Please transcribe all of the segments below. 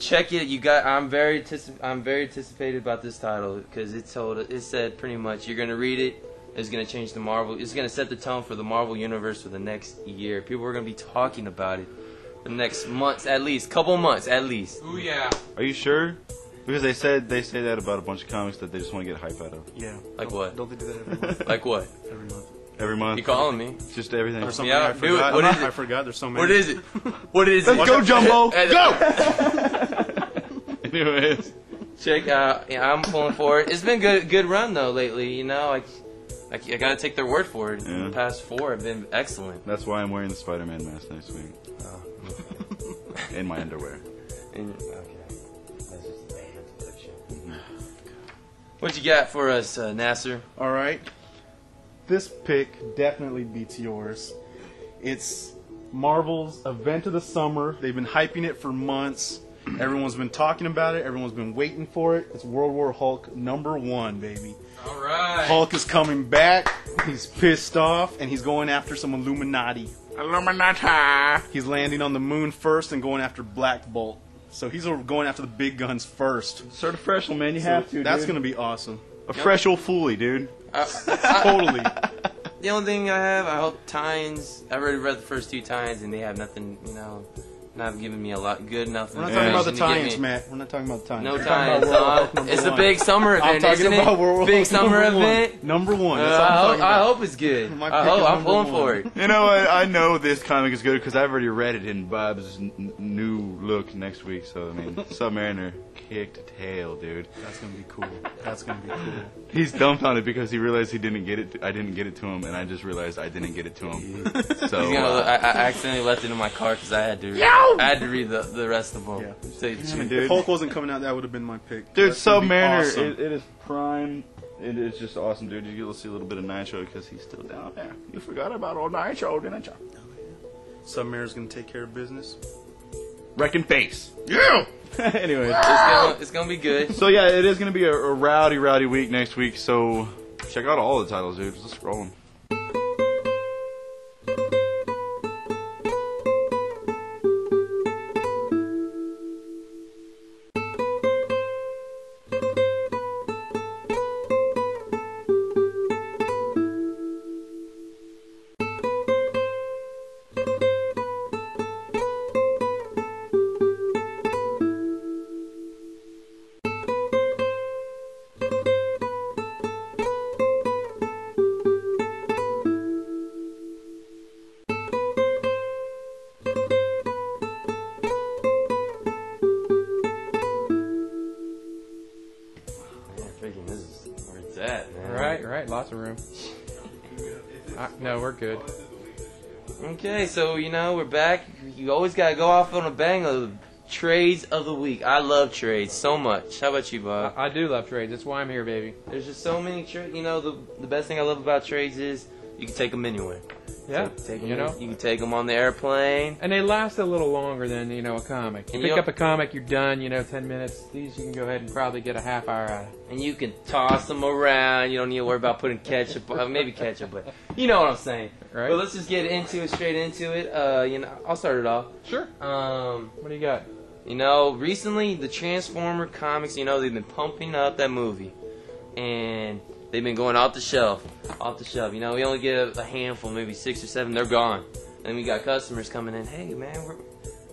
check it. You got. I'm very. I'm very anticipated about this title because it told. It said pretty much you're gonna read it. It's gonna change the Marvel. It's gonna set the tone for the Marvel universe for the next year. People are gonna be talking about it the next months at least, couple months at least. Ooh yeah. Are you sure? Because they said they say that about a bunch of comics that they just want to get hype out of Yeah. Like Don't- what? Don't they do that every month? Like what? every month. every month. You calling me? Just everything. Or something Yeah, I do forgot. it. What is I forgot. There's so many. What is it? What is Let's it? go, Jumbo. Go. Anyways, Check out. Yeah, I'm pulling for it. It's been good. Good run though lately. You know, I, I, I gotta take their word for it. Yeah. The past four have been excellent. that's why I'm wearing the Spider-Man mask next week Oh, in my underwear. and, okay. That's just a picture. What you got for us, uh, Nasser? All right. This pick definitely beats yours. It's Marvel's event of the summer. They've been hyping it for months. Everyone's been talking about it. Everyone's been waiting for it. It's World War Hulk number one, baby. All right. Hulk is coming back. He's pissed off, and he's going after some Illuminati. Illuminati. He's landing on the moon first and going after Black Bolt. So he's going after the big guns first. Sort of fresh one, man. You So have to. that's dude. gonna be awesome. a fresh old foolie, dude. Uh, totally. The only thing I have, I hope tie-ins. I already read the first two tie-ins, and they have nothing. You know, not giving me a lot good enough. We're not talking about the to get tie-ins, Matt. We're not talking about the tie-ins. No We're talking tie-ins. about World uh, Hulk number it's a big summer event, I'm event, talking isn't about it? World Big summer number event. One. Number one. Uh, That's I'm hope, talking I about. hope it's good. I hope, I'm number pulling one. for it. You know, I, I know this comic is good because I've already read it in Bob's n- look next week. So I mean, Submariner kicked tail, dude. That's gonna be cool. That's gonna be cool. He's dumbfounded because he realized he didn't get it. I didn't get it to him, and I just realized I didn't get it to him. So He's gonna, uh, I, I accidentally left it in my car because I had to. I had to read the, the rest of them. Yeah. to tell the Damn dude. If Hulk wasn't coming out, that would have been my pick. Dude, That's gonna Submariner, awesome. it, it is prime. It is just awesome, dude. You get to see a little bit of Nitro because he's still down there. You forgot about old Nitro, didn't you? Submariner's gonna take care of business. Wrecking face. Yeah. anyway, It's gonna, it's gonna be good. so yeah, it is gonna be a, a rowdy, rowdy week next week. So check out all the titles, dude. Just scroll them. Uh, no, we're good. Okay, so you know we're back. You always gotta go off on a bang of trades of the week. I love trades so much. How about you, Bob? I, I do love trades. That's why I'm here, baby. There's just so many trades. You know, the the best thing I love about trades is you can take them anywhere. Yeah, Take, take 'em you know. you can take them on the airplane. And they last a little longer than you know a comic. You And pick you- up a comic, you're done. You know, ten minutes. These you can go ahead and probably get a half hour out. of. and you can toss them around. You don't need to worry about putting ketchup, maybe ketchup, but you know what I'm saying. Right. But let's just get into it, straight into it. Uh, you know, I'll start it off. Sure. Um, What do you got? you know, recently the Transformer comics, you know, they've been pumping up that movie, and they've been going off the shelf, off the shelf. You know, we only get a handful, maybe six or seven. They're gone, and we got customers coming in. Hey, man, we're,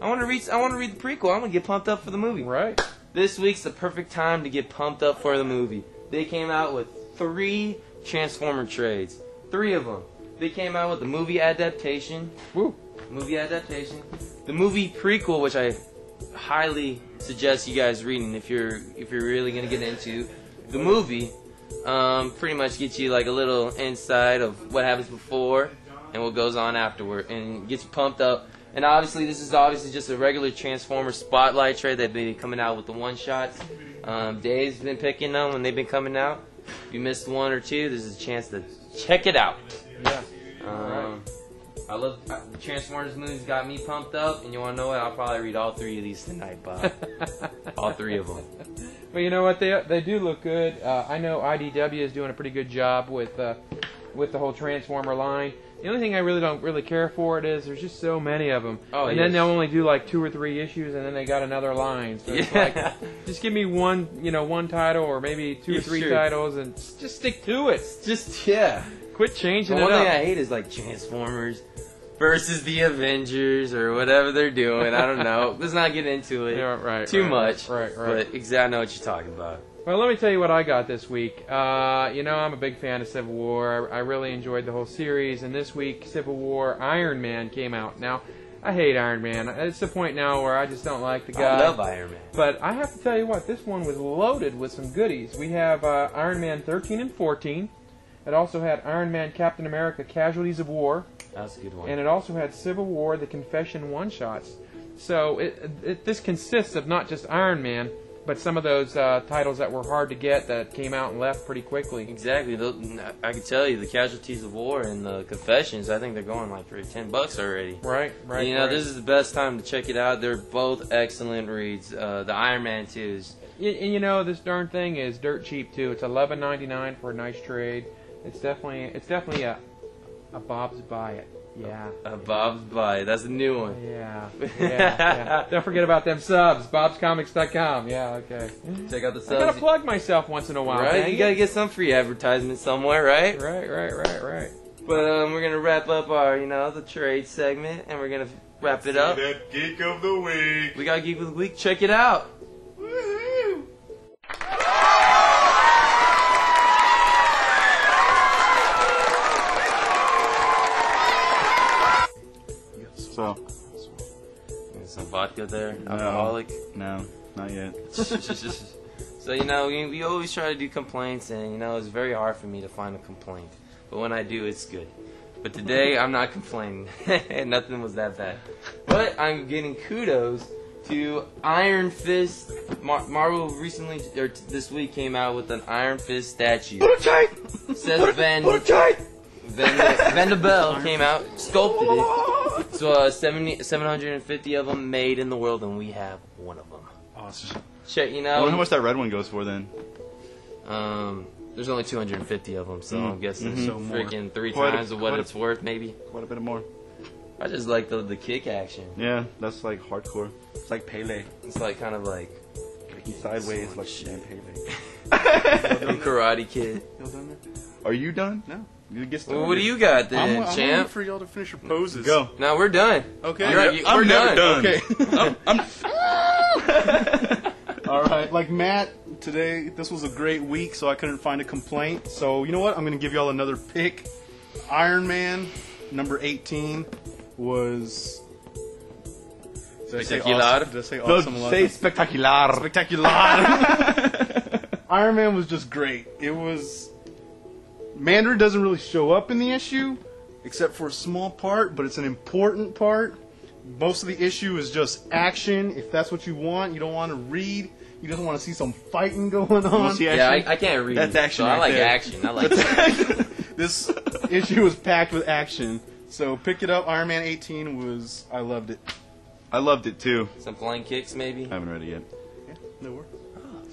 I want to read. I want to read the prequel. I'm gonna get pumped up for the movie. Right. This week's the perfect time to get pumped up for the movie. They came out with three Transformer trades. Three of them. They came out with the movie adaptation, Woo. movie adaptation, the movie prequel, which I highly suggest you guys reading if you're if you're really gonna get into the movie. Um, pretty much get you like a little insight of what happens before and what goes on afterward, and gets you pumped up. And obviously, this is obviously just a regular Transformer spotlight trade that they've been coming out with the one shots. Um, Dave's been picking them when they've been coming out. If you missed one or two, this is a chance to check it out. Yeah. Um, I love uh, the Transformers movies. Got me pumped up, and you want to know what? I'll probably read all three of these tonight, Bob. all three of them. Well, you know what? They they do look good. Uh, I know IDW is doing a pretty good job with uh, with the whole Transformer line. The only thing I really don't really care for it is there's just so many of them, Oh, and yes. then they'll only do like two or three issues, and then they got another line. So it's Yeah. like, just give me one, you know, one title or maybe two Yeah, or three sure. titles, and just stick to it. Just yeah. Quit changing The it one up. thing I hate is like Transformers versus the Avengers or whatever they're doing. I don't know. Let's not get into it Yeah, right, too right, much. right, right. But exactly, I know what you're talking about. Well, let me tell you what I got this week. Uh, you know, I'm a big fan of Civil War. I, I really enjoyed the whole series, and this week, Civil War Iron Man came out. Now, I hate Iron Man. It's the point now where I just don't like the guy. I love Iron Man. But I have to tell you what, this one was loaded with some goodies. We have uh, Iron Man 13 and 14. It also had Iron Man Captain America Casualties of War. That's a good one. And it also had Civil War The Confession one shots. So it, it, this consists of not just Iron Man, but some of those uh, titles that were hard to get that came out and left pretty quickly. Exactly. I can tell you the casualties of war and the confessions. I think they're going like for ten bucks already. Right, right. you know, right. this is the best time to check it out. They're both excellent reads. Uh, the Iron Man two is Y- and you know this darn thing is dirt cheap too. It's eleven ninety nine for a nice trade. It's definitely it's definitely a a Bob's buy it. Yeah. A Bob's Buy. That's a new one. Yeah, yeah, yeah. Don't forget about them subs. Bob'sComics.com. Yeah, okay. Check out the subs. I gotta plug myself once in a while. Right, dang you gotta get some free advertisement somewhere, right? Right, right, right, right. But um, we're gonna wrap up our, you know, the trade segment, and we're gonna wrap it up. That geek of the week. We got Geek of the Week. Check it out. There's some vodka there. Alcoholic. no, not yet. so you know, we, we always try to do complaints, and you know, it's very hard for me to find a complaint. But when I do, it's good. But today, I'm not complaining. Nothing was that bad. But I'm getting kudos to Iron Fist. Mar- Marvel recently, or t- this week, came out with an Iron Fist statue. Says Van. Van, Vanderbilt came out, sculpted it. So uh, 70, 750 of them made in the world, and we have one of them. Awesome. Check, you I wonder how much that red one goes for then. Um, there's only 250 of them, so Mhm. I'm guessing Mhm. it's So more. freaking three Quite a- times of what quite a- it's worth, maybe. Quite a bit more. I just like the the kick action. Yeah, that's like hardcore. It's like Pele. It's like kind of like Sideways, like Shit. Pele. Karate Kid. Y'all done there? Are you done? No. You get started. Well, what do you got I'm, then, I'm champ? waiting for y'all to finish your poses. Go. No, we're done. Okay. You're right, you- I'm we're never done. done. Okay. I'm, I'm All right. Like Matt, today this was a great week, so I couldn't find a complaint. So you know what? I'm gonna give y'all another pick. Iron Man number 18 was. Did I say Spectacular. awesome? Did I say awesome? a lot? say spectacular. spectacular. Iron Man was just great. It was. Mandarin doesn't really show up in the issue, except for a small part, but it's an important part. Most of the issue is just action. If that's what you want, you don't want to read. You just want to see some fighting going on. Yeah. I, I can't read. That's action So I like there. action. I like. this issue was packed with action. So pick it up. Iron Man 18 was. I loved it. I loved it too. Some flying kicks, maybe. I haven't read it yet. Yeah, no work.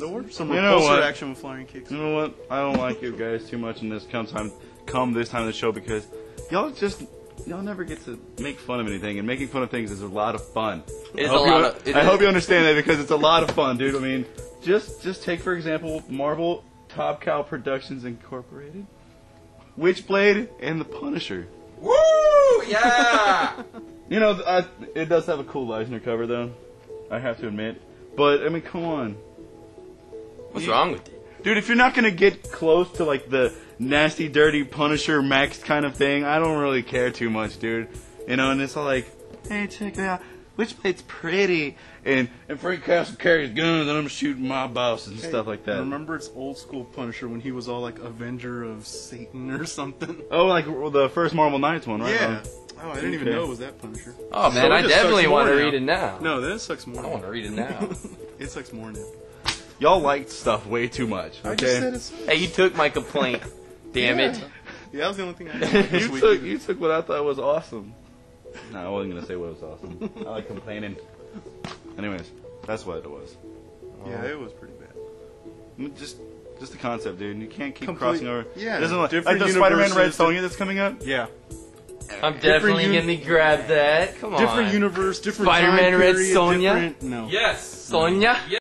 No work. Some You know repulsor what? action with flying kicks. You know what? I don't like you guys too much in this come time, come this time of the show because y'all just y'all never get to make fun of anything, and making fun of things is a lot of fun. It is I hope a you- lot of- it I is- hope you understand that because it's a lot of fun, dude. I mean, just just take for example Marvel Top Cow Productions Incorporated, Witchblade, and the Punisher. Woo! Yeah. You know, I, it does have a cool Eisner cover though. I have to admit, but I mean, come on. What's wrong with it? Dude, if you're not gonna get close to like the nasty, dirty Punisher Max kind of thing, I don't really care too much, dude. You know, and it's all like, hey, check it out, Witchblade's pretty, and and Frank Castle carries guns, and I'm shooting my boss and stuff like that. Remember, it's old school Punisher when he was all like Avenger of Satan or something. Oh, like the first Marvel Knights one, right? Yeah. Oh, I didn't even Okay. know it was that Punisher. Oh man, So I definitely want to read it now. No, that sucks more. I want to read it now. It sucks more now. Y'all liked stuff way too much. I just said it sucks. hey, you took my complaint. Damn Yeah. it. Yeah, that was the only thing I did this you week. took you took what I thought was awesome. No, I wasn't gonna say what was awesome. I like complaining. Anyways, that's what it was. Yeah, it was pretty bad. I Just just the concept, dude. You can't keep Complete- crossing over. yeah, it doesn't like, like different the Spider-Man Red universes, Sonja that's coming up. Yeah. I'm definitely uni- gonna grab that. Come on. different universe, different Spider-Man time Red period, Sonja? different- No. Yes. Sonja.